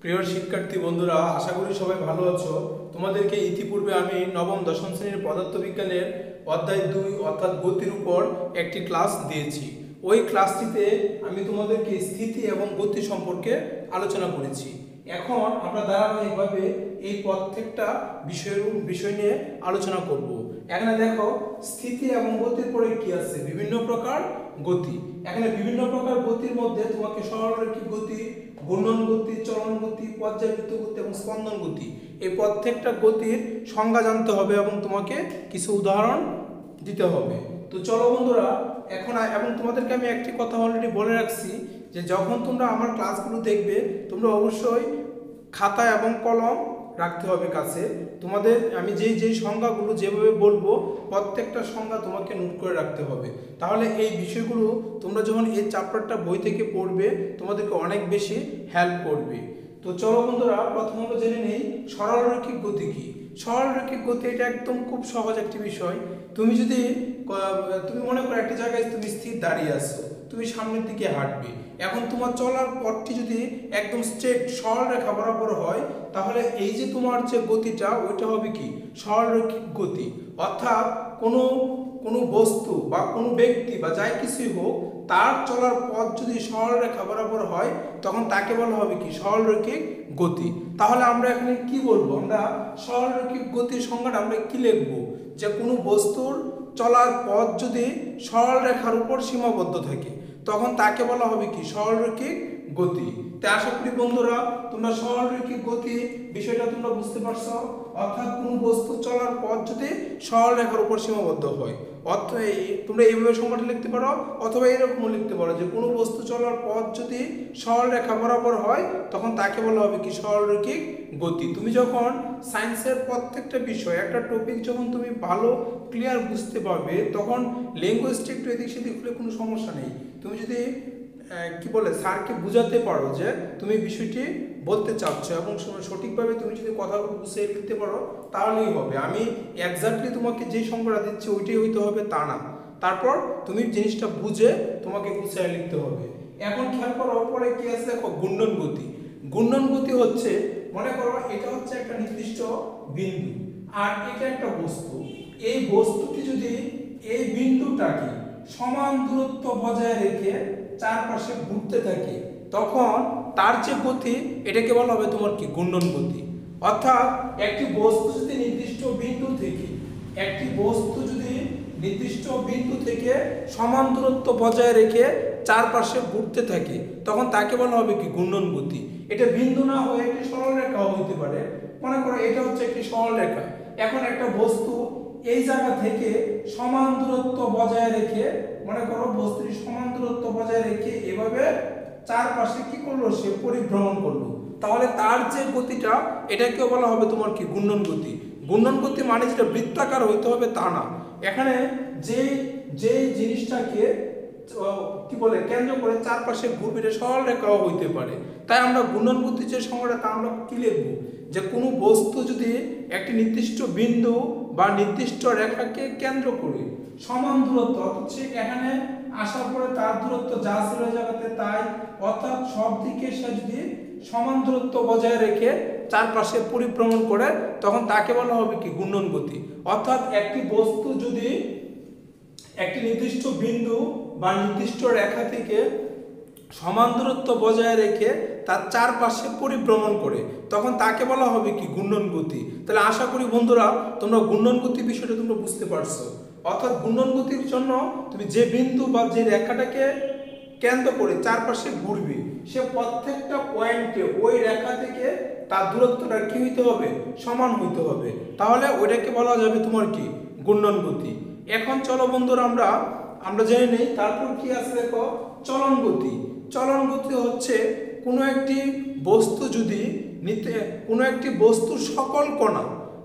প্রিয় শিক্ষার্থী বন্ধুরা, আশা করি সবাই ভালো আছো। তোমাদেরকে ইতিপূর্বে আমি নবম, দশম শ্রেণির পদার্থবিজ্ঞানের অধ্যায় দুই অর্থাৎ গতির উপর একটি ক্লাস দিয়েছি। ওই ক্লাসটিতে আমি তোমাদেরকে স্থিতি এবং গতি সম্পর্কে আলোচনা করেছি। এখন আমরা ধারাবাহিকভাবে এই প্রত্যেকটা বিষয়ের বিষয় নিয়ে আলোচনা করব। এখানে দেখো, স্থিতি এবং গতির পরে কি আছে? বিভিন্ন প্রকার গতি। এখানে বিভিন্ন প্রকার গতির মধ্যে তোমাকে সরলরৈখিক গতি, ঘূর্ণন গতি, চলন গতি পর্যাবৃত্ত গতি এবং স্পন্দন গতি। এই প্রত্যেকটা গতির সংজ্ঞা জানতে হবে এবং তোমাকে কিছু উদাহরণ দিতে হবে। তো চলো বন্ধুরা, এখন এবং তোমাদেরকে আমি একটি কথা অলরেডি বলে রাখছি যে যখন তোমরা আমার ক্লাসগুলো দেখবে, তোমরা অবশ্যই খাতা এবং কলম রাখতে হবে কাছে। তোমাদের, আমি যেই যেই সংজ্ঞাগুলো যেভাবে বলব, প্রত্যেকটা সংজ্ঞা তোমাকে নোট করে রাখতে হবে। তাহলে এই বিষয়গুলো তোমরা যখন এই চ্যাপ্টারটা বই থেকে পড়বে, তোমাদেরকে অনেক বেশি হেল্প করবে। তো চলো বন্ধুরা, প্রথম আমরা জেনে নেই সরলরৈখিক গতি কি? সরলরৈখিক গতি এটা একদম খুব সহজ একটি বিষয়। তুমি যদি তুমি মনে করো একটা জায়গায় তুমি স্থির দাঁড়িয়ে আছো। তুমি সামনের দিকে হাঁটবে। এখন তোমার চলার পথটি যদি একদম স্ট্রেট সরল রেখা বরাবর হয়, তাহলে এই যে তোমার যে গতিটা, ওইটা হবে কি? সরলরৈখিক গতি। অর্থাৎ কোনো কোনো বস্তু বা কোনো ব্যক্তি বা যাই কিছুই হোক, তার চলার পথ যদি সরল রেখা বরাবর হয়, তখন তাকে বলা হবে কি? সরলরৈখিক গতি। তাহলে আমরা এখানে কি বলব? আমরা সরলরৈখিক গতির সংজ্ঞাটা আমরা কি লিখব? যে কোনো বস্তুর চলার পথ যদি সরল রেখার উপর সীমাবদ্ধ থাকে তখন তাকে বলা হবে কি? সরলরৈখিক গতি। তাই আশা করি বন্ধুরা, তোমরা সরলরৈখিক গতি বিষয়টা তোমরা বুঝতে পারছ। অর্থাৎ কোনো বস্তু চলার পথ যদি সরল রেখার উপর সীমাবদ্ধ হয় অর্থ এই- তোমরা এইভাবে সংখ্যাটা লিখতে পারো, অথবা এরকমও লিখতে পারো যে কোনো বস্তু চলার পথ যদি সরল রেখা বরাবর হয়, তখন তাকে বলা হবে কি সরলরৈখিক গতি। তুমি যখন সায়েন্সের প্রত্যেকটা বিষয়, একটা টপিক যখন তুমি ভালো ক্লিয়ার বুঝতে পারবে, তখন ল্যাঙ্গুয়েজটা একটু এদিক সেদিক হলে কোনো সমস্যা নেই। তুমি যদি কি বলে, স্যারকে বুঝাতে পারো যে তুমি বিষয়টি বলতে চাচ্ছ এবং সঠিকভাবে তুমি যদি কথাগুলো গুছিয়ে লিখতে পারো তাহলেই হবে। আমি এক্স্যাক্টলি তোমাকে যে সংখ্যাটা দিচ্ছি ওইটাই হইতে হবে তা না। তারপর তুমি জিনিসটা বুঝে তোমাকে গুছিয়ে লিখতে হবে। এখন খেয়াল করো, পরে কি আছে দেখো গুণ্ডন গতি। গুণ্ডন গতি হচ্ছে, মনে করো এটা হচ্ছে একটা নির্দিষ্ট বিন্দু। আর এটা একটা বস্তু। এই বস্তুটি যদি এই বিন্দুটাকে সমান দূরত্ব বজায় রেখে চারপাশে ঘুরতে থাকে, তখন তার যে গতি, এটাকে বলা হবে তোমার কি? গুণ্ডন গতি। অর্থাৎ একটি বস্তু যদি নির্দিষ্ট বিন্দু থেকে, একটি বস্তু যদি নির্দিষ্ট বিন্দু থেকে সমান দূরত্ব বজায় রেখে চারপাশে ঘুরতে থাকে, তখন তাকে বলা হবে কি? গুণ্ডন গতি। এটা বিন্দু না হয়ে একটি সরল রেখাও হইতে পারে। মনে করো এটা হচ্ছে একটি সরলরেখা এখন একটা বস্তু এই জায়গা থেকে সমান দূরত্ব বজায় রেখে মনে করো বস্তুটি সমান বজায় রেখে এভাবে চারপাশে কি করল? সে পরিভ্রমণ করল। তাহলে তার যে গতিটা, এটাকেও বলা হবে তোমার কি? গুণ্ডন গতি। গুণ্ডন গতি মানে যেটা বৃত্তাকার হইতে হবে তা না। এখানে যে যে জিনিসটাকে কি বলে, কেন্দ্র করে চারপাশে ঘুরবে এটা সরল রেখাও হইতে পারে। তাই আমরা গুণন গতি যে সংখ্যাটা তা আমরা কি লিখব? যে কোনো বস্তু যদি একটি নির্দিষ্ট বিন্দু বা নির্দিষ্ট রেখাকে কেন্দ্র করে সমান দূরত্ব সে এখানে আসার পরে তার দূরত্ব যা ছিল ওই জায়গাতে তাই, অর্থাৎ সব দিকে সে যদি সমান দূরত্ব বজায় রেখে চারপাশে পরিভ্রমণ করে, তখন তাকে বলা হবে কি? গুণন গতি। অর্থাৎ একটি বস্তু যদি একটি নির্দিষ্ট বিন্দু বা নির্দিষ্ট রেখা থেকে সমান দূরত্ব বজায় রেখে তার চারপাশে পরিভ্রমণ করে, তখন তাকে বলা হবে কি? গুণ্ডন গতি। তাহলে আশা করি বন্ধুরা, তোমরা গুণ্ডন গতি বিষয়টা তোমরা বুঝতে পারছ। অর্থাৎ গুণ্ডন গতির জন্য তুমি যে বিন্দু বা যে রেখাটাকে কেন্দ্র করে চারপাশে ঘুরবে, সে প্রত্যেকটা পয়েন্টে ওই রেখা থেকে তার দূরত্বটা কি হইতে হবে? সমান হইতে হবে। তাহলে ওইটাকে বলা যাবে তোমার কি? গুণ্ডন গতি এখন চলো বন্ধুরা আমরা আমরা জেনে নেই, তারপর কি আছে দেখো? চলন গতি চলন গতি হচ্ছে কোনো একটি বস্তু যদি নিতে, কোনো একটি বস্তুর সকল কণা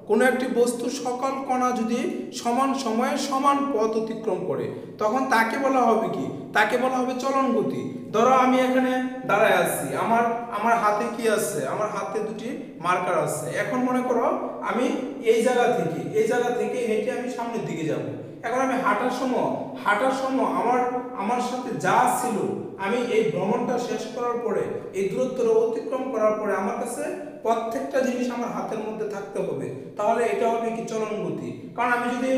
কোনো একটি বস্তু সকল কণা যদি সমান সময়ে সমান পথ অতিক্রম করে, তখন তাকে বলা হবে কি? তাকে বলা হবে চলন গতি ধরো আমি এখানে দাঁড়ায় আছি, আমার আমার হাতে কি আছে? আমার হাতে দুটি মার্কার আছে। এখন মনে করো আমি এই জায়গা থেকে, এই জায়গা থেকে হেঁটে আমি সামনের দিকে যাব। এখন আমি হাঁটার সময় হাঁটার সময় আমার আমার সাথে যা ছিল, আমি এই ভ্রমণটা শেষ করার পরে, এই দূরত্বটা অতিক্রম করার পরে আমার কাছে প্রত্যেকটা জিনিস আমার হাতের মধ্যে থাকতে হবে। তাহলে এটা হবে কি চলন গতি? কারণ আমি যদি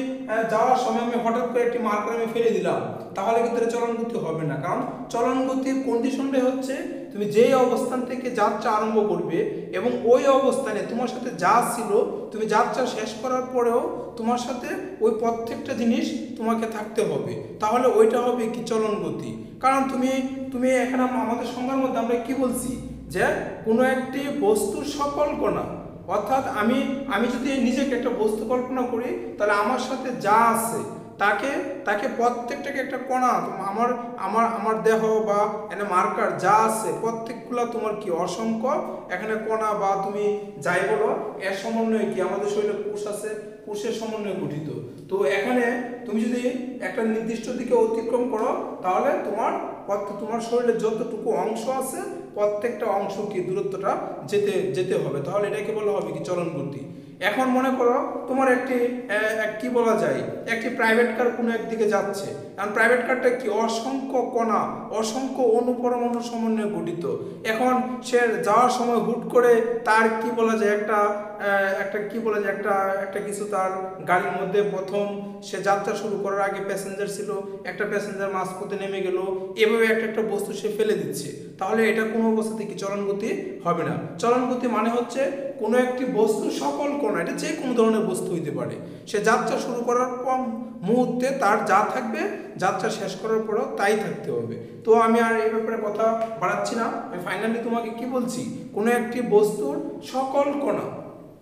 যাওয়ার সময় আমি হঠাৎ করে একটি মার্কার আমি ফেলে দিলাম, তাহলে কিন্তু চলন গতি হবে না। কারণ চলন গতির কন্ডিশনটাই হচ্ছে তুমি যেই অবস্থান থেকে যাত্রা আরম্ভ করবে এবং ওই অবস্থানে তোমার সাথে যা ছিল, তুমি যাত্রা শেষ করার পরেও তোমার সাথে ওই প্রত্যেকটা জিনিস তোমাকে থাকতে হবে। তাহলে ওইটা হবে কি চলন গতি। কারণ তুমি তুমি এখানে আমাদের সংজ্ঞার মধ্যে আমরা কি বলছি? যে কোনো একটি বস্তুর সকল কণা, অর্থাৎ আমি আমি যদি নিজেকে একটা বস্তু কল্পনা করি, তাহলে আমার সাথে যা আছে তাকে তাকে প্রত্যেকটাকে একটা কণা, আমার আমার আমার দেহ বা এখানে মার্কার যা আছে, প্রত্যেকগুলা তোমার কি অসংখ্য? এখানে কণা বা তুমি যাই বলো, এর সমন্বয়ে কি? আমাদের শরীরে কোষ আছে, কোষের সমন্বয়ে গঠিত। তো এখানে তুমি যদি একটা নির্দিষ্ট দিকে অতিক্রম করো, তাহলে তোমার তোমার শরীরে যতটুকু অংশ আছে, প্রত্যেকটা অংশ কি দূরত্বটা যেতে যেতে হবে। তাহলে এটাকে বলা হবে কি চলন গতি এখন মনে করো তোমার একটি এক কি বলা যায়, একটি প্রাইভেট কার কোনো একদিকে যাচ্ছে। কারণ প্রাইভেট কারটা কি? অসংখ্য কণা, অসংখ্য অনুপরমাণু সমন্বয়ে গঠিত। এখন সে যাওয়ার সময় হুট করে তার কি বলা যায় একটা একটা কি বলে যে একটা একটা কিছু তার গাড়ির মধ্যে প্রথম সে যাত্রা শুরু করার আগে প্যাসেঞ্জার ছিল, একটা প্যাসেঞ্জার মাঝপথে নেমে গেল, এভাবে একটা একটা বস্তু সে ফেলে দিচ্ছে। তাহলে এটা কোনো অবস্থাতে কি চলন গতি হবে না? চলন গতি মানে হচ্ছে কোনো একটি বস্তু সকল কোণা এটা যে কোনো ধরনের বস্তু হইতে পারে। সে যাত্রা শুরু করার পর মুহূর্তে তার যা থাকবে, যাত্রা শেষ করার পরেও তাই থাকতে হবে। তো আমি আর এই ব্যাপারে কথা বাড়াচ্ছি না। আমি ফাইনালি তোমাকে কি বলছি? কোনো একটি বস্তুর সকল কণা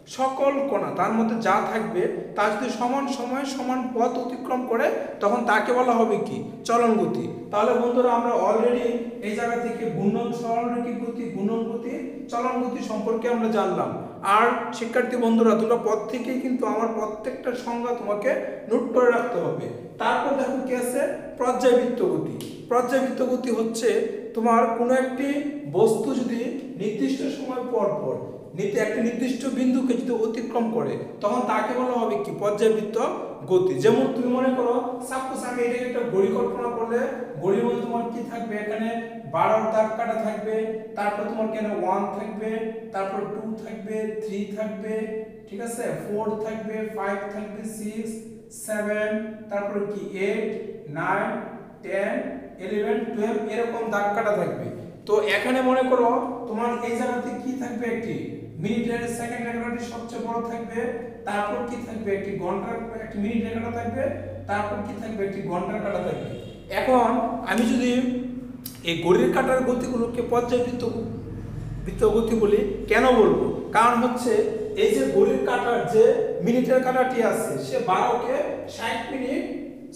সকল কণা, তার মধ্যে যা থাকবে, তা যদি সমান সময় সমান পথ অতিক্রম করে, তখন তাকে বলা হবে কি? চলন গতি। তাহলে বন্ধুরা, আমরা অলরেডি এই জায়গা থেকে ঘূর্ণন সরলরৈখিক গতি ঘূর্ণন গতি, চলন গতি সম্পর্কে আমরা জানলাম। আর শিক্ষার্থী বন্ধুরা তোমরা পথ থেকেই কিন্তু আমার প্রত্যেকটা সংজ্ঞা তোমাকে নোট করে রাখতে হবে। তারপর দেখো কি আছে? পর্যায়বৃত্ত গতি। পর্যায়বৃত্ত গতি হচ্ছে তোমার কোনো একটি বস্তু যদি নির্দিষ্ট সময় পর পর একটি নির্দিষ্ট বিন্দুকে যদি অতিক্রম করে, তখন তাকে বলা হবে কি? পর্যায়বৃত্ত গতি। যেমন তুমি মনে করো সাপোজ আমি এটাকে একটা ঘড়ি কল্পনা করলে, ঘড়ির মধ্যে তোমার কি থাকবে? এখানে বারোর দাগ কাটা থাকবে, তারপর তোমার কেন ওয়ান থাকবে, তারপর টু থাকবে থ্রি থাকবে, ঠিক আছে? ফোর থাকবে ফাইভ থাকবে সিক্স সেভেন তারপর কি? Eight nine ten eleven twelve এরকম দাগ কাটা থাকবে। তো এখানে মনে করো, তোমার এই জায়গাতে কি থাকবে একটি? মিনিটের সেকেন্ড রেখাটি সবচেয়ে বড় থাকবে, তারপর কি থাকবে? একটি ঘণ্টার, একটি মিনিট রেখাটা থাকবে, তারপর কি থাকবে? একটি ঘণ্টার কাটা থাকবে। এখন আমি যদি এই ঘড়ির কাটার গতিগুলোকে পর্যায়বৃত্ত, বৃত্ত গতি বলি, কেন বলব? কারণ হচ্ছে এই যে ঘড়ির কাটার যে মিনিটের কাটাটি আছে, সে বারোকে ষাট মিনিট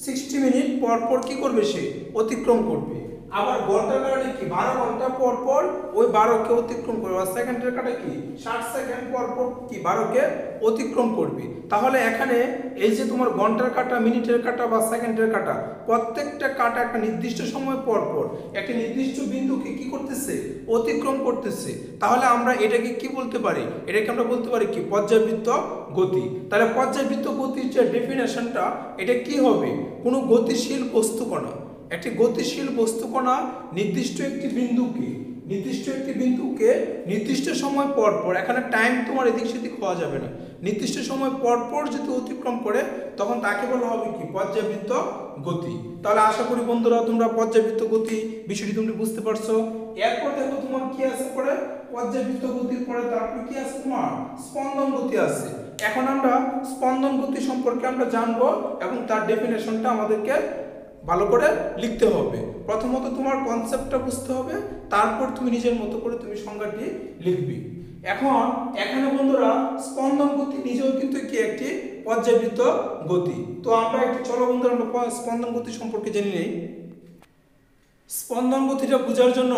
সিক্সটি মিনিট পর পর কি করবে সে? অতিক্রম করবে। আবার ঘণ্টার কাটাটি কি? বারো ঘণ্টা পর পর ওই বারোকে অতিক্রম করবে। আর সেকেন্ডের কাটা কি? ষাট সেকেন্ড পর পর কি? বারোকে অতিক্রম করবে। তাহলে এখানে এই যে তোমার ঘণ্টার কাটা, মিনিটের কাটা বা সেকেন্ডের কাটা, প্রত্যেকটা কাটা একটা নির্দিষ্ট সময় পর পর একটা নির্দিষ্ট বিন্দুকে কি করতেছে? অতিক্রম করতেছে। তাহলে আমরা এটাকে কি বলতে পারি? এটাকে আমরা বলতে পারি কি? পর্যাবৃত্ত গতি। তাহলে পর্যাবৃত্ত গতির যে ডেফিনেশনটা এটা কি হবে? কোনো গতিশীল বস্তুকণা একটি গতিশীল বস্তুকণা নির্দিষ্ট একটি বিন্দুকে, নির্দিষ্ট একটি বিন্দুকে নির্দিষ্ট সময় পর পর এখানে টাইম তোমার এদিক সেদিক হওয়া যাবে না। নির্দিষ্ট সময় পর পর যদি অতিক্রম করে, তখন তাকে বলা হবে কি? পর্যাবৃত্ত গতি। তাহলে আশা করি বন্ধুরা, তোমরা পর্যাবৃত্ত গতি বিষয়টি তুমি বুঝতে পারছ। এরপর দেখো তোমার কি আছে পরে? পর্যাবৃত্ত গতির পরে তারপর কি আছে তোমার? স্পন্দন গতি আছে। এখন আমরা স্পন্দন গতি সম্পর্কে আমরা জানব এবং তার ডেফিনেশনটা আমাদেরকে ভালো করে লিখতে হবে। প্রথমত তোমার কনসেপ্টটা বুঝতে হবে, তারপর তুমি নিজের মতো করে তুমি সংজ্ঞাটি লিখবি। এখন, এখানে বন্ধুরা, স্পন্দন গতি নিজেও কিন্তু কি একটি পর্যাবৃত্ত গতি। তো আমরা একটি চলো বন্ধুরা, আমরা স্পন্দন গতি সম্পর্কে জেনে নেই। স্পন্দন গতিটা বোঝার জন্য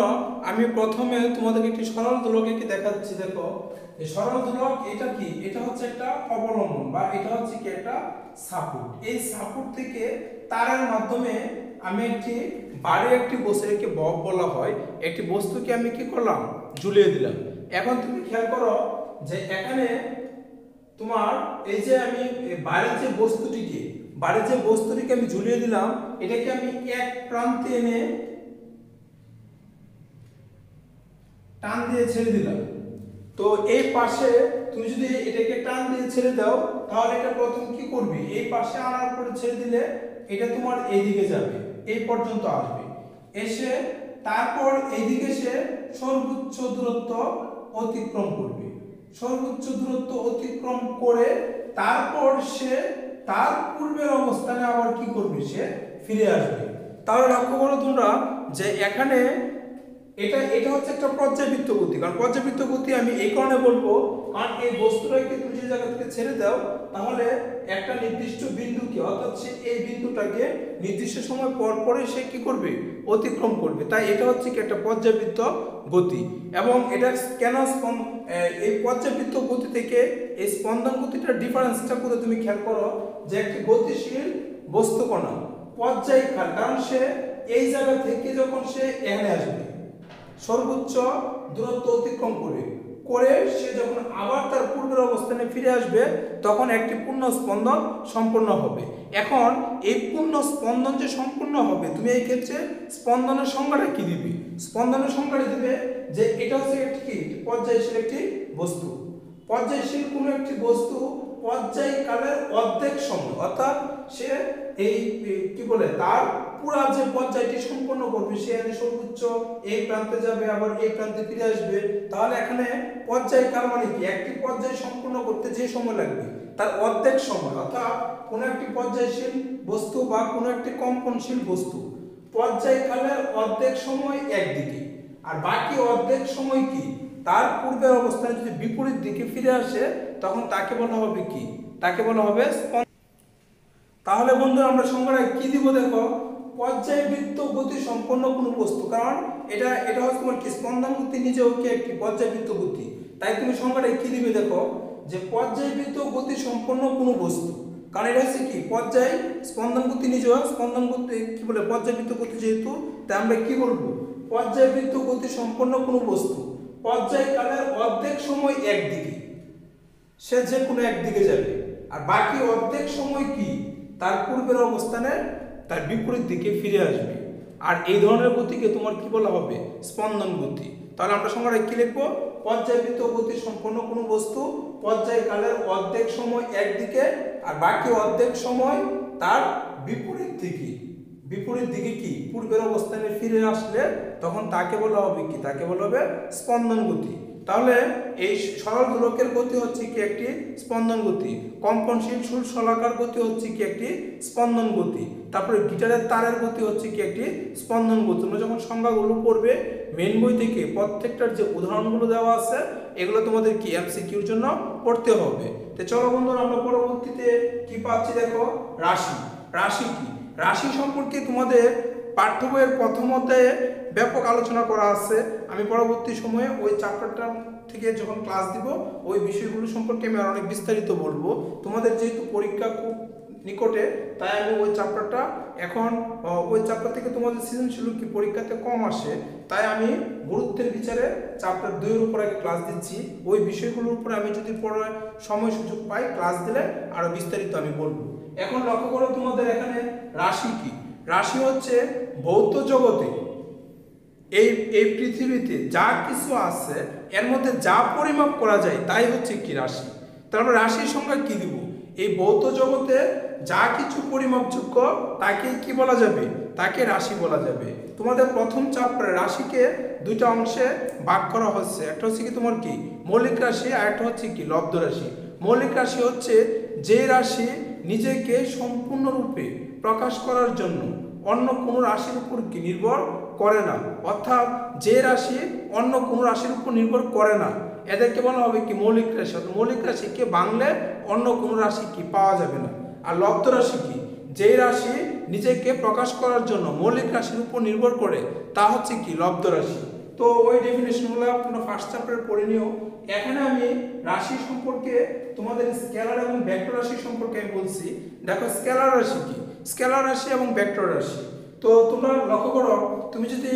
আমি প্রথমে তোমাদেরকে একটি সরল দোলকে দেখাচ্ছি, দেখো। এই সরল দোলক এটা কি? এটা হচ্ছে একটা অবলম্বন বা এটা হচ্ছে কি একটা সাপোর্ট। এই সাপোর্ট থেকে তারের মাধ্যমে আমি একটি বাড়ি একটি বস্তু একে বব বলা হয়। একটি বস্তুকে আমি কি করলাম? ঝুলিয়ে দিলাম। এখন তুমি খেয়াল করো যে এখানে তোমার এই যে আমি বাইরের যে বস্তুটিকে বাড়ির যে বস্তুটিকে আমি ঝুলিয়ে দিলাম, এটাকে আমি এক প্রান্তে এনে টান দিয়ে ছেড়ে দিলাম। তো এই পাশে তুমি যদি এটাকে টান দিয়ে ছেড়ে দাও, তাহলে এটা প্রথম কি করবে? এই পাশে আনার পরে ছেড়ে দিলে এটা তোমার এইদিকে যাবে, এই পর্যন্ত আসবে। এসে তারপর এইদিকে সে সর্বোচ্চ দূরত্ব অতিক্রম করবে। সর্বোচ্চ দূরত্ব অতিক্রম করে তারপর সে তার পূর্বের অবস্থানে আবার কি করবে সে ফিরে আসবে। তাহলে লক্ষ্য করো তোমরা যে এখানে এটা এটা হচ্ছে একটা পর্যাবৃত্ত গতি। কারণ পর্যাবৃত্ত গতি আমি এই কারণে বলব, কারণ এই বস্তুটাকে তুমি যে জায়গা থেকে ছেড়ে দাও, তাহলে একটা নির্দিষ্ট বিন্দু বিন্দুকে, অর্থাৎ সে এই বিন্দুটাকে নির্দিষ্ট সময় পর পরে সে কি করবে? অতিক্রম করবে। তাই এটা হচ্ছে কি একটা পর্যাবৃত্ত গতি। এবং এটা কেন এই পর্যাবৃত্ত গতি থেকে এই স্পন্দন গতিটার ডিফারেন্সটা করে তুমি খেয়াল করো যে একটি গতিশীল বস্তু কণা পর্যায়কাল। কারণ সে এই জায়গা থেকে যখন সে এখানে আসবে সর্বোচ্চ দূরত্ব অতিক্রম করে। করে সে যখন আবার তার পূর্বের অবস্থানে ফিরে আসবে, তখন একটি পূর্ণ স্পন্দন সম্পূর্ণ হবে। এখন এই পূর্ণ স্পন্দন যে সম্পূর্ণ হবে, তুমি এই ক্ষেত্রে স্পন্দনের সংজ্ঞাটা কি দিবে? স্পন্দনের সংজ্ঞাটা দিবে যে এটা হচ্ছে একটি কি? পর্যায়শীল একটি বস্তু। পর্যায়শীল কোনো একটি বস্তু পর্যায়কালের অর্ধেক সময়, অর্থাৎ সে এই কি বলে, তার পুরা যে পর্যায়টি সম্পন্ন করবে, সে সর্বোচ্চ এই প্রান্তে যাবে, আবার এই প্রান্তে ফিরে আসবে। তাহলে এখানে পর্যায়কাল মানে কি? একটি পর্যায় সম্পূর্ণ করতে যে সময় লাগবে, তার অর্ধেক সময়, অর্থাৎ কোনো একটি পর্যায়শীল বস্তু বা কোনো একটি কম্পনশীল বস্তু পর্যায়কালের অর্ধেক সময় একদিকে, আর বাকি অর্ধেক সময় কি? তার পূর্বের অবস্থানে যদি বিপরীত দিকে ফিরে আসে, তখন তাকে বলা হবে কি? তাকে বলা হবে তাহলে বন্ধুরা আমরা সংজ্ঞাটা কি দিব দেখো? পর্যায়বৃত্ত গতি সম্পন্ন কোনো বস্তু। কারণ এটা এটা হচ্ছে তোমার কি? স্পন্দন গতি নিজেও কি একটি পর্যায়বৃত্ত গতি? তাই তুমি সংজ্ঞাটা কি দিবে দেখো? যে পর্যায়বৃত্ত গতি সম্পন্ন কোনো বস্তু। কারণ এটা হচ্ছে কি? পর্যায়, স্পন্দন গতি নিজেও, স্পন্দন গতি, কি বলে, পর্যায়বৃত্ত গতি যেহেতু, তাই আমরা কি বলব? পর্যায়বৃত্ত গতি সম্পন্ন কোনো বস্তু। পর্যায়কালের অর্ধেক সময় একদিকে। সে যে কোনো একদিকে যাবে। আর বাকি অর্ধেক সময় কি? তার পূর্বের অবস্থানে তার বিপরীত দিকে ফিরে আসবে। আর এই ধরনের গতিকে তোমার কি বলা হবে? স্পন্দন গতি। তাহলে আমরা সংজ্ঞাটা কি লিখব? পর্যায়বৃত্ত গতি সম্পন্ন কোনো বস্তু পর্যায়কালের অর্ধেক সময় একদিকে আর বাকি অর্ধেক সময় তার বিপরীত দিকে। বিপরীত দিকে কি? পূর্বের অবস্থানে ফিরে আসলে তখন তাকে বলা হবে কি? তাকে বলা হবে স্পন্দন গতি। তাহলে এই সরল দোলকের গতি হচ্ছে কি একটি স্পন্দন গতি। কম্পনশীল সুর শলাকার গতি হচ্ছে কি একটি স্পন্দন গতি। তারপরে গিটারের তারের গতি হচ্ছে কি একটি স্পন্দন গতি। তোমরা যখন সংজ্ঞাগুলো পড়বে মেন বই থেকে প্রত্যেকটার যে উদাহরণগুলো দেওয়া আছে, এগুলো তোমাদের কি এমসিকিউর জন্য পড়তে হবে। তো চলো বন্ধুরা, আমরা পরবর্তীতে কি পাচ্ছি দেখো? রাশি। রাশি কি? রাশি সম্পর্কে তোমাদের পাঠ্য বইয়ের প্রথম অধ্যায়ে ব্যাপক আলোচনা করা আছে। আমি পরবর্তী সময়ে ওই চ্যাপ্টারটা থেকে যখন ক্লাস দিব, ওই বিষয়গুলো সম্পর্কে আমি আর অনেক বিস্তারিত বলব। তোমাদের যেহেতু পরীক্ষা খুব নিকটে, তাই আমি ওই চ্যাপ্টারটা এখন ওই চ্যাপ্টার থেকে তোমাদের সৃজনশীল কি পরীক্ষাতে কম আসে, তাই আমি গুরুত্বের বিচারে চ্যাপ্টার দুইয়ের উপর আগে ক্লাস দিচ্ছি। ওই বিষয়গুলোর উপরে আমি যদি পরে সময় সুযোগ পাই ক্লাস দিলে আরও বিস্তারিত আমি বলব। এখন লক্ষ্য করো তোমাদের এখানে রাশি কি? রাশি হচ্ছে ভৌত জগতে। এই এই পৃথিবীতে যা কিছু আছে, এর মধ্যে যা পরিমাপ করা যায়, তাই হচ্ছে কি রাশি? তারপর রাশির সংখ্যা কি দিব? এই ভৌত জগতে যা কিছু পরিমাপযোগ্য, তাকে কি বলা যাবে? তাকে রাশি বলা যাবে। তোমাদের প্রথম চ্যাপ্টারে রাশিকে দুইটা অংশে ভাগ করা হচ্ছে। একটা হচ্ছে কি তোমার কি? মৌলিক রাশি, আর একটা হচ্ছে কি লব্ধ রাশি। মৌলিক রাশি হচ্ছে যে রাশি নিজেকে সম্পূর্ণরূপে প্রকাশ করার জন্য অন্য কোনো রাশির উপর কি নির্ভর করে না। অর্থাৎ যে রাশি অন্য কোনো রাশির উপর নির্ভর করে না। এদেরকে বলা হবে কি মৌলিক রাশি। অর্থাৎ মৌলিক রাশিকে বাংলে অন্য কোনো রাশি কি পাওয়া যাবে না। আর লব্ধ রাশি কি? যে রাশি নিজেকে প্রকাশ করার জন্য মৌলিক রাশির উপর নির্ভর করে, তা হচ্ছে কি লব্ধ রাশি। তো ওই ডেফিনেশনগুলো তোমরা ফার্স্ট চ্যাপ্টারে পড়ে নিও। এখানে আমি রাশি সম্পর্কে তোমাদের স্কেলার এবং ভেক্টর রাশি সম্পর্কে আমি বলছি। দেখো স্কেলার রাশি কি? স্কেলার রাশি এবং ভেক্টর রাশি। তো তোমরা লক্ষ্য করো, তুমি যদি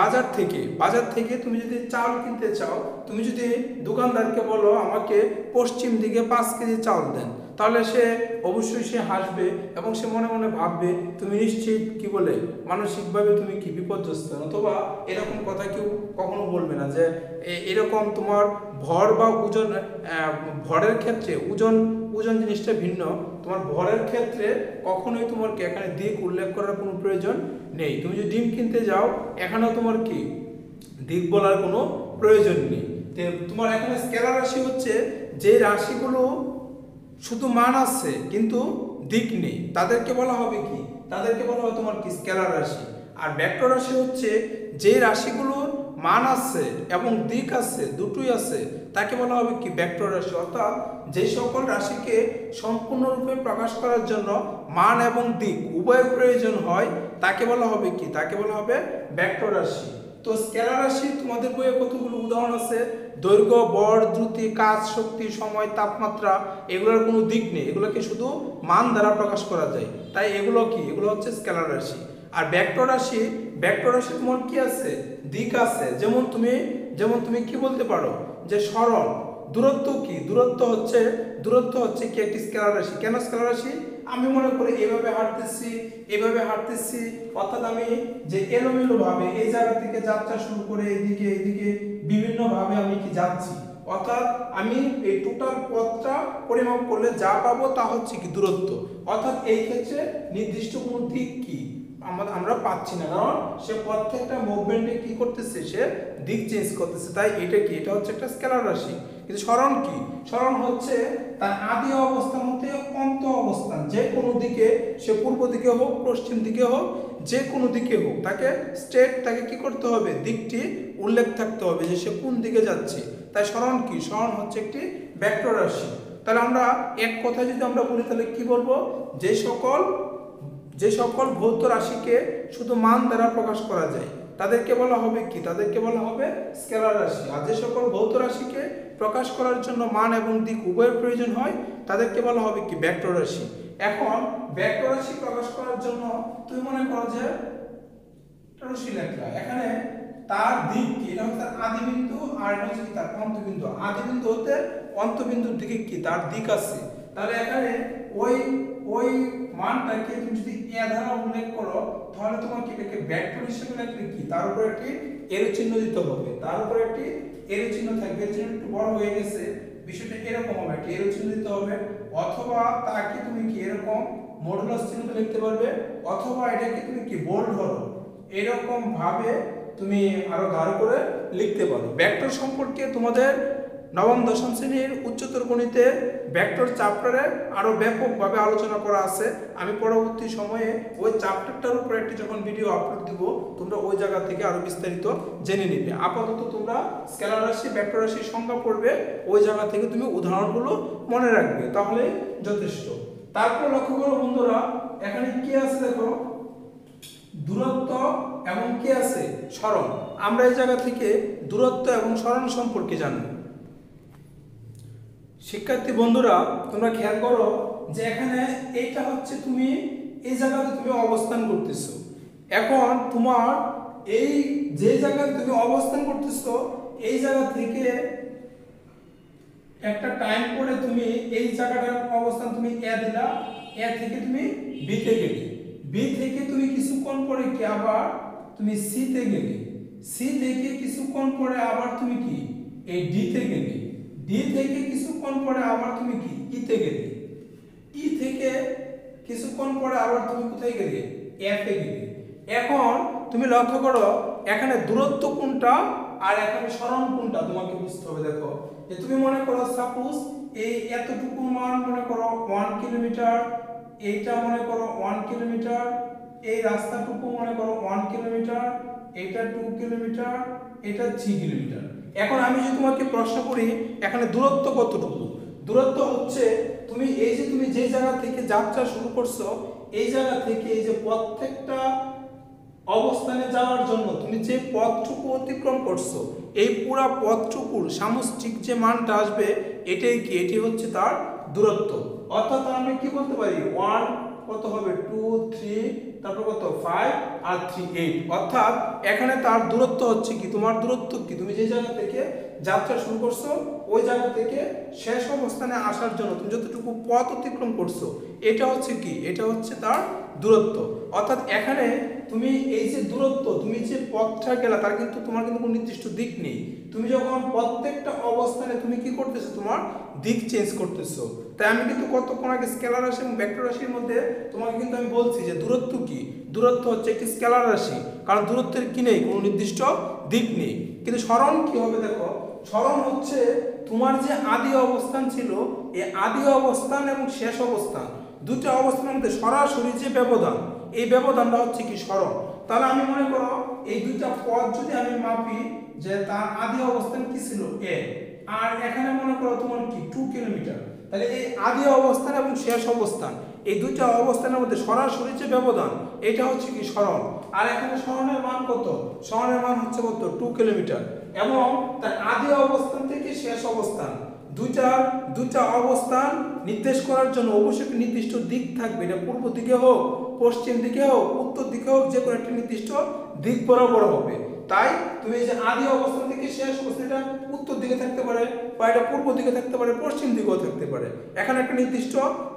বাজার থেকে বাজার থেকে তুমি যদি চাল কিনতে চাও, তুমি যদি দোকানদারকে বলো, আমাকে পশ্চিম দিকে পাঁচ কেজি চাল দেন। তাহলে সে অবশ্যই সে হাসবে এবং সে মনে মনে ভাববে, তুমি নিশ্চিত কি বলে? মানসিকভাবে তুমি কি বিপর্যস্ত? অথবা এরকম কথা কেউ কখনো বলবে না যে এরকম তোমার ভর বা ওজন ভরের ক্ষেত্রে ওজন ওজন জিনিসটা ভিন্ন। তোমার ভরের ক্ষেত্রে কখনোই তোমার কি এখানে দিক উল্লেখ করার কোনো প্রয়োজন নেই। তুমি যদি ডিম কিনতে যাও, এখানেও তোমার কি? দিক বলার কোনো প্রয়োজন নেই। তোমার এখানে স্কেলার রাশি হচ্ছে, যে রাশিগুলো শুধু মান আছে, কিন্তু দিক নেই। তাদেরকে বলা হবে কি? তাদেরকে বলা হবে তোমার কি? স্কেলার রাশি। আর ভেক্টর রাশি হচ্ছে, যে রাশিগুলোর মান আছে এবং দিক আছে, দুটোই আছে, তাকে বলা হবে কি? ভেক্টর রাশি। অর্থাৎ যে সকল রাশিকে সম্পূর্ণরূপে প্রকাশ করার জন্য মান এবং দিক উভয়ের প্রয়োজন হয়, তাকে বলা হবে কি? তাকে বলা হবে ভেক্টর রাশি। তো স্কেলার রাশি, তোমাদের বইয়ে কতগুলো উদাহরণ আছে? দৈর্ঘ্য বর দ্রুতি, কাজ, শক্তি, সময়, তাপমাত্রা, এগুলোর কোনো দিক নেই। এগুলোকে শুধু মান দ্বারা প্রকাশ করা যায়। তাই এগুলো কি? এগুলো হচ্ছে স্কেলার রাশি। আর ভেক্টর রাশি ভেক্টর তোমার কি আছে? দিক আছে। যেমন তুমি যেমন তুমি কি বলতে পারো? যে সরল। দূরত্ব কি? দূরত্ব হচ্ছে দূরত্ব হচ্ছে কি একটি স্কেলার রাশি। কেন স্কেলার রাশি? আমি মনে করি এইভাবে হাঁটতেছি এইভাবে হাঁটতেছি। অর্থাৎ আমি যে এলোমেলো ভাবে এই জায়গা থেকে যাত্রা শুরু করে এইদিকে এইদিকে বিভিন্ন ভাবে আমি কি যাচ্ছি? অর্থাৎ আমি এই টোটাল পথটা পরিমাপ করলে যা পাবো তা হচ্ছে কি দূরত্ব। অর্থাৎ এই ক্ষেত্রে নির্দিষ্ট কোনো দিক কি? আমরা আমরা পাচ্ছি না। কারণ সে প্রত্যেকটা মুভমেন্টে কি করতেছে? সে দিক চেঞ্জ করতেছে। তাই এটা কি? এটা হচ্ছে একটা স্কেলার রাশি। কিন্তু স্মরণ কি? স্মরণ হচ্ছে তার আদি অবস্থান হতে অন্ত অবস্থান। যে কোনো দিকে সে পূর্ব দিকে হোক, পশ্চিম দিকে হোক, যে কোনো দিকে হোক, তাকে স্টেট তাকে কি করতে হবে? দিকটি উল্লেখ থাকতে হবে যে সে কোন দিকে যাচ্ছে। তাই স্মরণ কি? স্মরণ হচ্ছে একটি ভেক্টর রাশি। তাহলে আমরা এক কথায় যদি আমরা বলি, তাহলে কি বলব? যে সকল যে সকল ভৌত রাশিকে শুধু মান দ্বারা প্রকাশ করা যায়, তাদেরকে বলা হবে কি? তাদেরকে বলা হবে স্কেলার রাশি। আর যে সকল ভৌত রাশিকে প্রকাশ করার জন্য মান এবং দিক উভয়ের প্রয়োজন হয়, তাদেরকে বলা হবে কি? ভেক্টর রাশি। এখন ভেক্টর রাশি প্রকাশ করার জন্য তুমি মনে করো যে রশি লেখা এখানে তার দিক কি? এটা হচ্ছে আদি বিন্দু আর এটা হচ্ছে কি? তার অন্তবিন্দু। আদি বিন্দু হতে অন্তবিন্দুর দিকে কি? তার দিক আছে। তাহলে এখানে ওই ওই মানটাকে তুমি যদি এ দ্বারা উল্লেখ করো, তাহলে তোমার কি এটাকে ভেক্টর হিসেবে লিখলে কি? তার উপর একটি এরো চিহ্ন দিতে হবে। তার উপর একটি এরো চিহ্ন থাকবে। এর চিহ্ন একটু বড় হয়ে গেছে। বিষয়টা এরকম হবে। একটি এরো চিহ্ন দিতে হবে। অথবা তাকে তুমি কি এরকম মডুলাস চিহ্ন লিখতে পারবে। অথবা এটাকে তুমি কি বোল্ড ধরো। এরকম ভাবে তুমি আরও গাঢ় করে লিখতে পারো। ভেক্টর সম্পর্কে তোমাদের নবম, দশম শ্রেণির উচ্চতর গণিতে ভেক্টর চ্যাপ্টারে আরও ব্যাপকভাবে আলোচনা করা আছে। আমি পরবর্তী সময়ে ওই চ্যাপ্টারটার উপর একটি যখন ভিডিও আপলোড দিব, তোমরা ওই জায়গা থেকে আরও বিস্তারিত জেনে নিবে। আপাতত তোমরা স্কেলার রাশি ভেক্টর রাশির সংখ্যা পড়বে, ওই জায়গা থেকে তুমি উদাহরণগুলো মনে রাখবে, তাহলে যথেষ্ট। তারপর লক্ষ্য করো বন্ধুরা, এখানে কি আছে দেখো? দূরত্ব এবং কি আছে? স্মরণ। আমরা এই জায়গা থেকে দূরত্ব এবং স্মরণ সম্পর্কে জানব। শিক্ষার্থী বন্ধুরা, তোমরা খেয়াল করো যে এখানে এইটা হচ্ছে তুমি, এই জায়গাতে তুমি অবস্থান করতেছো। এখন তোমার এই যে জায়গায় তুমি অবস্থান করতেছো, এই জায়গা থেকে একটা টাইম করে তুমি এই জায়গাটার অবস্থান তুমি এ দিলা, এ থেকে তুমি বি তে গেলে। বি থেকে তুমি কিছুক্ষণ পরে কি আবার তুমি সি তে গেলে? সি থেকে কিছুক্ষণ পরে আবার তুমি কি? এই ডি তে গেলে। ডি থেকে কিছুক্ষণ পরে আবার তুমি কি? ই তে গেলে ই থেকে কিছুক্ষণ পরে আবার তুমি কোথায় গেলে? এফ গেলে। এখন তুমি লক্ষ্য করো, এখানে দূরত্ব কোনটা আর এখানে স্মরণ কোনটা? তোমাকে বুঝতে হবে, দেখো। যে তুমি মনে করো সাপোজ এই এতটুকু মান মনে করো ওয়ান কিলোমিটার এইটা মনে করো ওয়ান কিলোমিটার এই রাস্তাটুকু মনে করো ওয়ান কিলোমিটার এটা টু কিলোমিটার এটা থ্রি কিলোমিটার এখন আমি যদি তোমাকে প্রশ্ন করি, এখানে দূরত্ব কতটুকু? দূরত্ব হচ্ছে তুমি এই যে তুমি যে জায়গা থেকে যাত্রা শুরু করছ, এই জায়গা থেকে এই যে প্রত্যেকটা অবস্থানে যাওয়ার জন্য তুমি যে পথটুকু অতিক্রম করছ, এই পুরা পথটুকুর সামষ্টিক যে মানটা আসবে, এটাই কি? এটি হচ্ছে তার দূরত্ব। অর্থাৎ আমরা কি বলতে পারি? ওয়ান কত হবে? টু থ্রি তারপর কত? ফাইভ আর থ্রি এইট অর্থাৎ এখানে তার দূরত্ব হচ্ছে কি? তোমার দূরত্ব কি? তুমি যে জায়গা থেকে যাত্রা শুরু করছ ওই জায়গা থেকে শেষ অবস্থানে আসার জন্য তুমি যতটুকু পথ অতিক্রম করছ, এটা হচ্ছে কি? এটা হচ্ছে তার দূরত্ব। অর্থাৎ এখানে তুমি এই যে দূরত্ব, তুমি যে পথটা গেলা, তার কিন্তু তোমার কিন্তু কোনো নির্দিষ্ট দিক নেই। তুমি যখন প্রত্যেকটা অবস্থানে তুমি কি করতেছো? তোমার দিক চেঞ্জ করতেছো। তাই আমি কিন্তু কতক্ষণ আগে স্কেলার রাশি এবং ভেক্টর রাশির মধ্যে তোমাকে কিন্তু আমি বলছি যে দূরত্ব কি? দূরত্ব হচ্ছে একটি স্কেলার রাশি। কারণ দূরত্বের কি নেই? কোনো নির্দিষ্ট দিক নেই। কিন্তু স্মরণ কি হবে দেখো? স্মরণ হচ্ছে তোমার যে আদি অবস্থান ছিল এই আদি অবস্থান এবং শেষ অবস্থান। দুটো অবস্থানের মধ্যে সরাসরি যে ব্যবধান, এই ব্যবধানটা হচ্ছে কি স্মরণ তাহলে আমি মনে করো, এই দুইটা পথ যদি আমি মাপি যে তার আদি অবস্থান কি ছিল? এ। আর এখানে মনে করো তোমার কি? টু কিলোমিটার তাহলে এই আদি অবস্থান এবং শেষ অবস্থান। এই দুইটা অবস্থানের মধ্যে সরাসরি যে ব্যবধান, এটা হচ্ছে কি স্মরণ আর এখানে স্মরণের মান কত? স্মরণের মান হচ্ছে কত টু কিলোমিটার এবং তার আদি অবস্থান থেকে শেষ অবস্থান। দুইটা দুইটা অবস্থান নির্দেশ করার জন্য অবশ্যই নির্দিষ্ট দিক থাকবে। এটা পূর্ব দিকে হোক, পশ্চিম দিকে হোক, উত্তর দিকে হোক, যে কোনো একটি নির্দিষ্ট দিক বরাবর হবে। তাই তুমি এই যে আদি অবস্থান থেকে শেষ অবস্থাটা উত্তর দিকে থাকতে পারে বা এটা পূর্ব দিকে থাকতে পারে, পশ্চিম দিকেও থাকতে পারে। এখানে একটা নির্দিষ্ট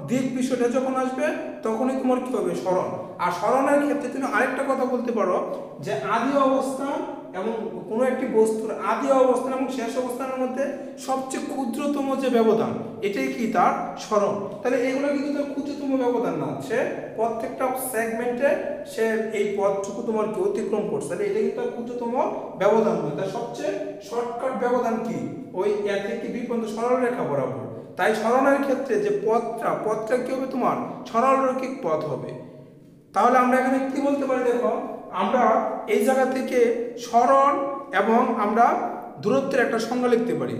দিক বিষয়টা যখন আসবে, তখনই তোমার কী হবে? স্মরণ। আর স্মরণের ক্ষেত্রে তুমি আরেকটা কথা বলতে পারো যে আদি অবস্থান এবং কোনো একটি বস্তুর আদি অবস্থান এবং শেষ অবস্থানের মধ্যে সবচেয়ে ক্ষুদ্রতম যে ব্যবধান, এটাই কি তার স্মরণ? তাহলে এগুলো কিন্তু তার ক্ষুদ্রতম ব্যবধান না। সে প্রত্যেকটা সেগমেন্টে সে এই পথটুকু তোমার কি অতিক্রম করছে? তাহলে এটা কিন্তু তার ক্ষুদ্রতম ব্যবধান নয়। তার সবচেয়ে শর্টকাট ব্যবধান কি? ওই এক থেকে দুই সরল রেখা বরাবর। তাই স্মরণের ক্ষেত্রে যে পথটা পথটা কি হবে তোমার? সরল রৈখিক পথ হবে। তাহলে আমরা এখানে কি বলতে পারি দেখো? আমরা এই জায়গা থেকে স্মরণ এবং আমরা দূরত্বের একটা সংজ্ঞা লিখতে পারি।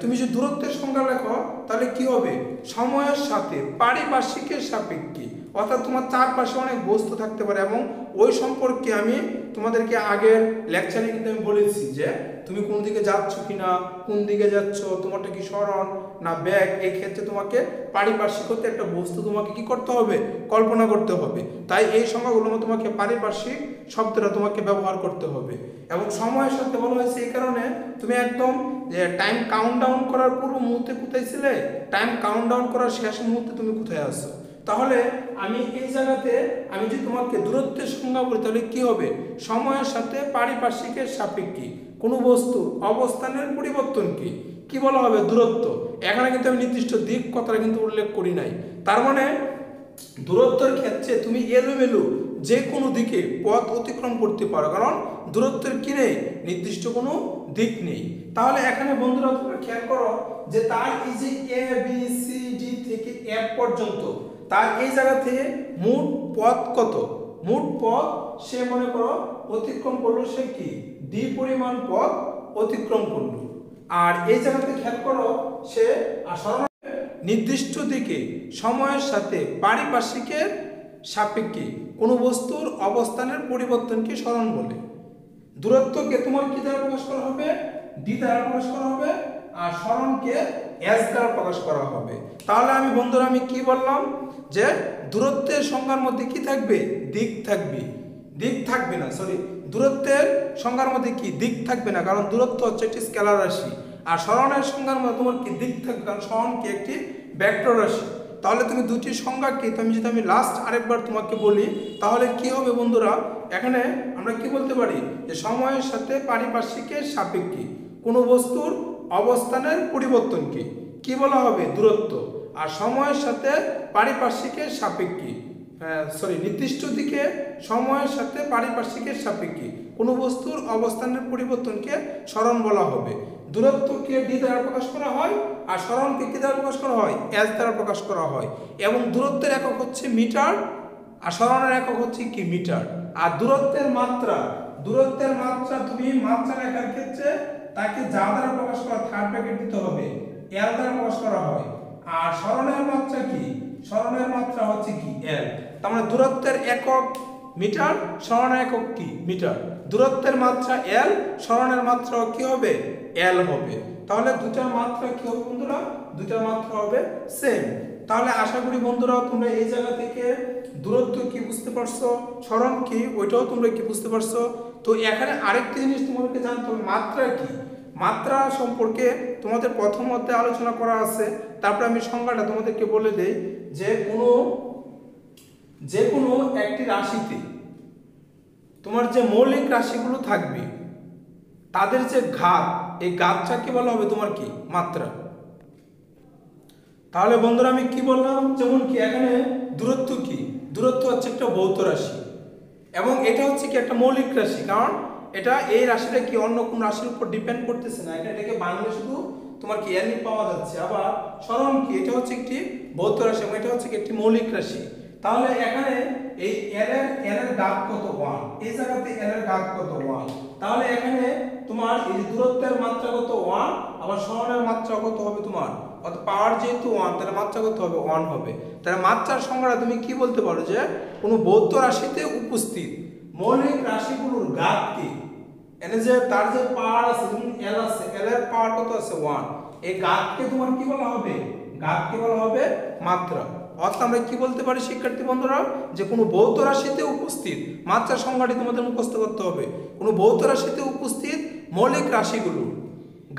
তুমি যদি দূরত্বের সংজ্ঞা লেখো, তাহলে কি হবে? সময়ের সাথে, পারিপার্শ্বিকের সাপেক্ষে। অর্থাৎ তোমার চারপাশে অনেক বস্তু থাকতে পারে এবং ওই সম্পর্কে আমি তোমাদেরকে আগের লেকচারে কিন্তু আমি বলেছি যে তুমি কোন দিকে যাচ্ছ কিনা, কোন দিকে যাচ্ছ, তোমারটা কি স্মরণ না ব্যাগ এই ক্ষেত্রে তোমাকে পারিপার্শ্বিক হতে একটা বস্তু তোমাকে কি করতে হবে? কল্পনা করতে হবে। তাই এই সংখ্যাগুলো তোমাকে পারিপার্শ্বিক শব্দটা তোমাকে ব্যবহার করতে হবে। এবং সময়ের সাথে বলা হয়েছে এই কারণে তুমি একদম যে টাইম কাউন্ট ডাউন করার পূর্ব মুহূর্তে কোথায় ছিলে? টাইম কাউন্ট ডাউন করার শেষ মুহূর্তে তুমি কোথায় আসছো তাহলে আমি এই জায়গাতে আমি যদি তোমাকে দূরত্বের সংজ্ঞা বলি, তাহলে কী হবে? সময়ের সাথে পারিপার্শ্বিকের সাপেক্ষে। কোনো বস্তু অবস্থানের পরিবর্তন কি? কি বলা হবে? দূরত্ব। এখানে কিন্তু আমি নির্দিষ্ট দিক কথাটা কিন্তু উল্লেখ করি নাই। তার মানে দূরত্বের ক্ষেত্রে তুমি এলোমেলো যে কোনো দিকে পথ অতিক্রম করতে পারো। কারণ দূরত্বের কি নেই নির্দিষ্ট কোনো দিক নেই। তাহলে এখানে বন্ধুরা তোমরা খেয়াল করো যে তার এই যে এ বি সি ডি থেকে এফ পর্যন্ত তার এই জায়গা থেকে মোট পথ কত? মোট পথ সে মনে করো অতিক্রম করল সে কি? ডি পরিমাণ পথ অতিক্রম করল। আর এই জায়গাতে খেয়াল করো, সে নির্দিষ্ট দিকে, সময়ের সাথে, পারিপার্শ্বিকের সাপেক্ষে, কোনো বস্তুর অবস্থানের পরিবর্তনকে স্মরণ বলে। দূরত্বকে তোমার কি দ্বারা প্রকাশ করা হবে? ডি দ্বারা প্রকাশ করা হবে। আর স্মরণকে এস দ্বারা প্রকাশ করা হবে। তাহলে আমি বন্ধুরা, আমি কি বললাম? যে দূরত্বের সংজ্ঞার মধ্যে কি থাকবে? দিক থাকবে। দিক থাকবে না সরি দূরত্বের সংজ্ঞার মধ্যে কি? দিক থাকবে না, কারণ দূরত্ব হচ্ছে একটি স্কেলার রাশি। আর স্মরণের সংজ্ঞার মধ্যে তোমার কি দিক থাকবে? কারণ স্মরণ কি? একটি ব্যাক্টর রাশি। তাহলে তুমি দুটি সংজ্ঞা কি? তুমি যদি আমি লাস্ট আরেকবার তোমাকে বলি, তাহলে কি হবে বন্ধুরা? এখানে আমরা কি বলতে পারি? যে সময়ের সাথে পারিপার্শ্বিকের সাপেক্ষে কোনো বস্তুর অবস্থানের পরিবর্তন কি? কি বলা হবে? দূরত্ব। আর সময়ের সাথে পারিপার্শ্বিকের সাপেক্ষে সরি নির্দিষ্ট দিকে সময়ের সাথে পারিপার্শ্বিকের সাপেক্ষে কোনো বস্তুর অবস্থানের পরিবর্তনকে স্মরণ বলা হবে। দূরত্বকে ডি দ্বারা প্রকাশ করা হয় আর স্মরণকে কি দ্বারা প্রকাশ করা হয়? এস দ্বারা প্রকাশ করা হয়। এবং দূরত্বের একক হচ্ছে মিটার, আর স্মরণের একক হচ্ছে কি? মিটার। আর দূরত্বের মাত্রা দূরত্বের মাত্রা তুমি মাত্রা লেখার ক্ষেত্রে তাকে যা দ্বারা প্রকাশ করা থার্ড ব্র্যাকেট দিতে হবে এল দ্বারা প্রকাশ করা হয়। আর স্মরণের মাত্রা কি? স্মরণের মাত্রা হচ্ছে কি এল তার মানে দূরত্বের একক মিটার স্মরণের একক কি? মিটার। দূরত্বের মাত্রা এল স্মরণের মাত্রা কি হবে? এল হবে। তাহলে দুটার মাত্রা কি হবে বন্ধুরা? দুটার মাত্রা হবে সেম তাহলে আশা করি বন্ধুরা তোমরা এই জায়গা থেকে দূরত্ব কি বুঝতে পারছ? স্মরণ কি? ওইটাও তোমরা কি বুঝতে পারছ? তো এখানে আরেকটি জিনিস তোমাদেরকে জানতে হবে, মাত্রা কি? মাত্রা সম্পর্কে তোমাদের প্রথম অধ্যায়ে আলোচনা করা আছে। তারপরে আমি সংজ্ঞাটা তোমাদেরকে বলে দেই, যে কোনো যে কোনো একটি রাশিতে তোমার যে মৌলিক রাশিগুলো থাকবে, তাদের যে ঘাত, এই ঘাতটাকে বলা হবে তোমার কি? মাত্রা। তাহলে বন্ধুরা আমি কি বললাম? যেমন কি এখানে দূরত্ব কি? দূরত্ব হচ্ছে একটা ভৌত রাশি। এবং এটা হচ্ছে কি একটা মৌলিক রাশি, কারণ এটা এই রাশিটা কি অন্য কোন রাশির উপর ডিপেন্ড করতেছে না। এটা এটাকে বাংলা শুধু তোমার কি এমনি পাওয়া যাচ্ছে। আবার স্মরণ কি? এটা হচ্ছে একটি ভৌত রাশি এবং এটা হচ্ছে একটি মৌলিক রাশি। তাহলে এখানে এই এল এর এল এর গাত কত? ওয়ান। এই জায়গাতে এল এর গাত কত? ওয়ান। তাহলে এখানে তোমার এই দূরত্বের মাত্রা কত? ওয়ান। আবার সরণের মাত্রা কত হবে তোমার? অর্থাৎ পাওয়ার যেহেতু ওয়ান তাহলে মাত্রা কত হবে ওয়ান হবে। তাহলে মাত্রার সংখ্যাটা তুমি কি বলতে পারো যে, কোনো বৌদ্ধ রাশিতে উপস্থিত। মৌলিক রাশিগুলোর কি? এনে যে তার যে পাওয়ার আছে এল আছে এল এর পাওয়ার কত আছে? ওয়ান এই ঘাতকে তোমার কি বলা হবে? ঘাতকে বলা হবে মাত্রা। অর্থাৎ আমরা কি বলতে পারি শিক্ষার্থী বন্ধুরা? যে কোনো ভৌত রাশিতে উপস্থিত, মাত্রার সংখ্যাটি তোমাদের মুখস্থ করতে হবে। কোনো ভৌত রাশিতে উপস্থিত মৌলিক রাশিগুলো,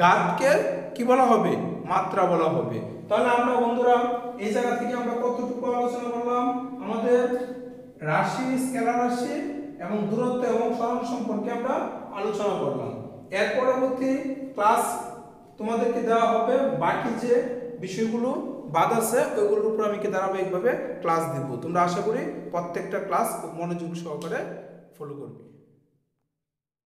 গাতকে কি বলা হবে? মাত্রা বলা হবে। তাহলে আমরা বন্ধুরা, এই জায়গা থেকে আমরা কতটুকু আলোচনা করলাম? আমাদের রাশি স্কেলার রাশি এবং দূরত্ব এবং সরণ সম্পর্কে আমরা আলোচনা করলাম। এর পরবর্তী ক্লাস তোমাদেরকে দেওয়া হবে। বাকি যে বিষয়গুলো বাদ আছে, ওইগুলোর উপর আমি কি ধারাবাহিকভাবে ক্লাস দেব? তোমরা আশা করি প্রত্যেকটা ক্লাস মনোযোগ সহকারে ফলো করবে।